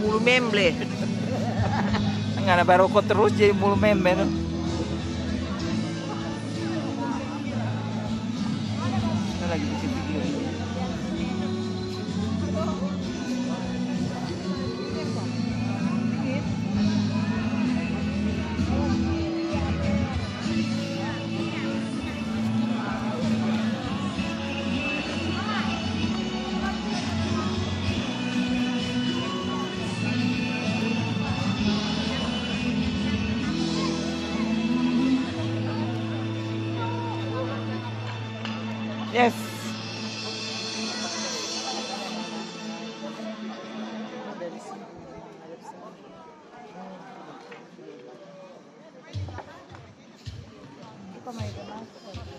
mulu memble. Nggak ada barokot terus jadi mulu member. Yes. May gamas.